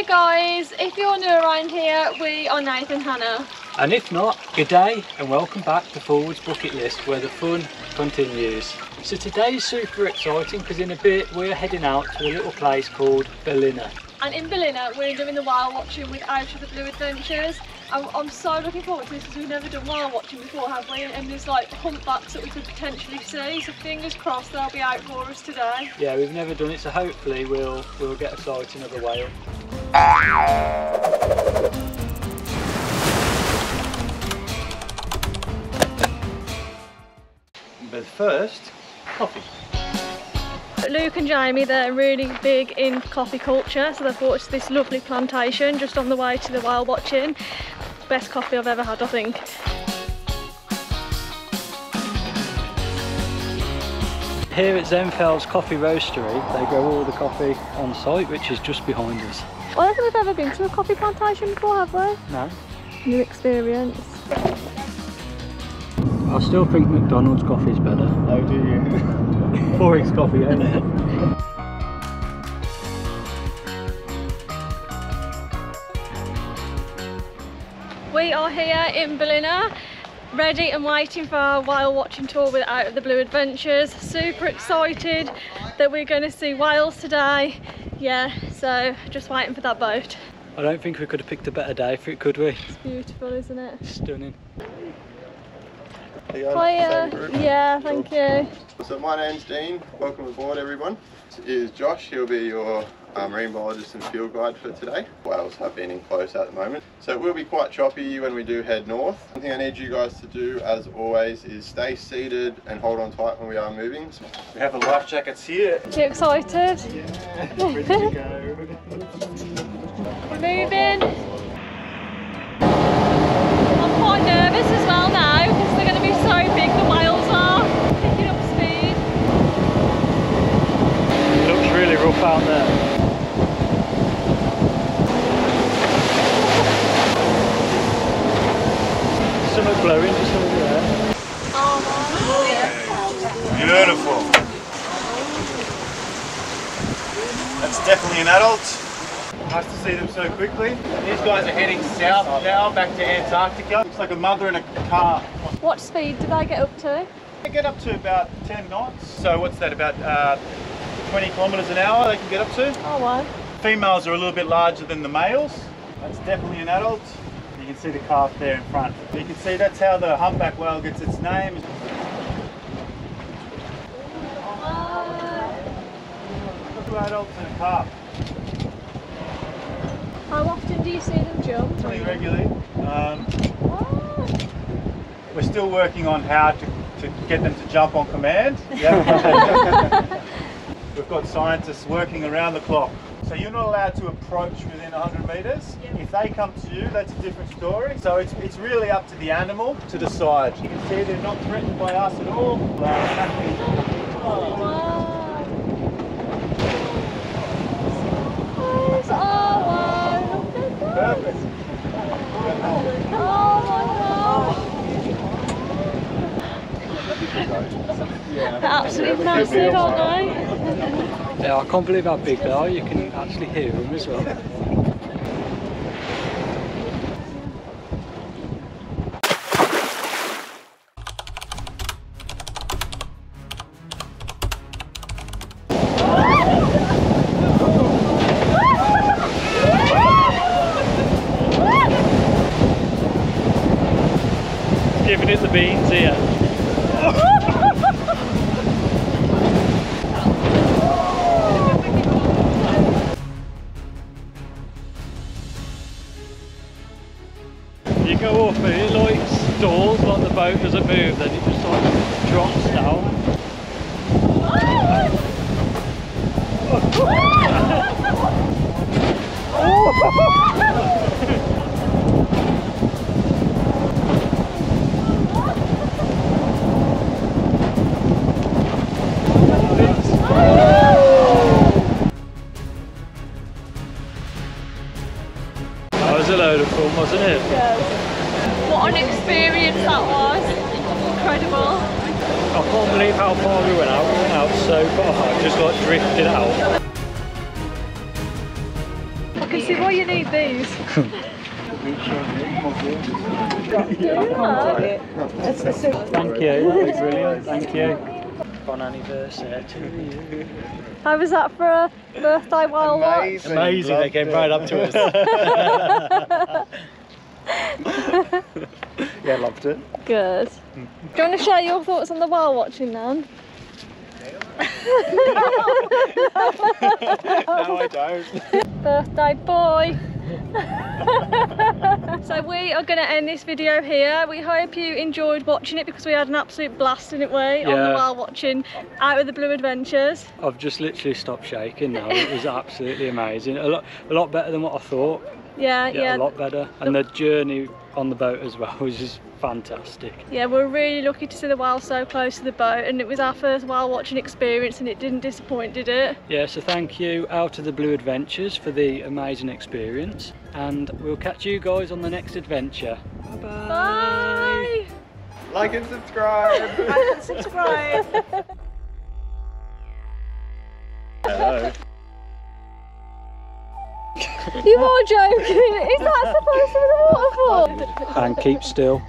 Hiya guys, if you're new around here, we are Nathan Hannah. And if not, good day and welcome back to Fullwood's Bucket List where the fun continues. So today is super exciting because in a bit we're heading out to a little place called Ballina. And in Ballina, uh, we're doing the whale watching with Out of the Blue Adventures. And I'm so looking forward to this because we've never done whale watching before, have we? And there's like humpbacks that we could potentially see. So fingers crossed they'll be out for us today. Yeah, we've never done it, so hopefully we'll we'll get a sighting of a whale. But first, coffee. Luke and Jaymie, they're really big in coffee culture, so they've bought us this lovely plantation just on the way to the whale watching. Best coffee I've ever had, I think. Here at Zentveld's Coffee Roastery, they grow all the coffee on site, which is just behind us. I don't think we've ever been to a coffee plantation before, have we? No? New experience. I still think McDonald's coffee is better. Oh, do you? Four X coffee, ain't it? We are here in Ballina, ready and waiting for our whale watching tour with Out of the Blue Adventures. Super excited that we're going to see whales today. Yeah, so just waiting for that boat. I don't think we could have picked a better day for it, could we? It's beautiful, isn't it? Stunning. Hiya. Yeah, thank you. So my name's Dean. Welcome aboard, everyone. This is Josh. He'll be your uh, marine biologist and field guide for today. Whales have been in close at the moment, so it will be quite choppy when we do head north. One thing I need you guys to do, as always, is stay seated and hold on tight when we are moving. So We have the life jackets here. You excited? Yeah, Ready to go. We're moving. I'm quite nervous as well now because they're going to be so big, the whales are. Picking up speed. Looks really rough out there. Something blowing just over there. Beautiful. That's definitely an adult. Nice to see them so quickly. These guys are heading south now, back to Antarctica. Looks like a mother in a car. What speed do they get up to? They get up to about 10 knots. So what's that, about uh, 20 kilometers an hour they can get up to. Oh wow. Females are a little bit larger than the males. That's definitely an adult. You can see the calf there in front. You can see that's how the humpback whale gets its name. Two adults and a calf. How often do you see them jump? Pretty regularly. Um, Oh. we're still working on how to, to get them to jump on command. We've got scientists working around the clock. So you're not allowed to approach within 100 metres. If they come to you, that's a different story. So it's, it's really up to the animal to decide. You can see they're not threatened by us at all. They're happy. Wow. Wow. Look. Perfect. Oh my god. Absolutely massive, aren't they? Yeah, I can't believe how big they are. You can actually hear them as well. Giving it the beans here. Stalls, like the boat doesn't move, then it just like drops down. That was a load of fun, wasn't it? What an experience that was. Incredible. I can't believe how far we went out. We went out so far, just like drifted out. I can see why you need these. Thank you. That was brilliant. Thank you. On anniversary to you. How was that for a birthday while watch? Amazing. They came right up to us. Yeah, loved it. Good. Mm. Do you want to share your thoughts on the whale watching, Nan? No, I don't. Birthday boy. so we are going to end this video here. We hope you enjoyed watching it because we had an absolute blast in it way on the Yeah. whale watching out of the Blue Adventures. I've just literally stopped shaking now. It was absolutely amazing. A lot, a lot better than what I thought. Yeah, Yeah, yeah. a lot better. And the journey on the boat as well was just fantastic. Yeah, we're really lucky to see the whale so close to the boat and it was our first whale watching experience and it didn't disappoint, did it? Yeah, so thank you Out of the Blue Adventures for the amazing experience. And we'll catch you guys on the next adventure. Bye! Bye. Like and subscribe. like and Subscribe. Hello. You are joking. Is that supposed to be the waterfall? And keep still.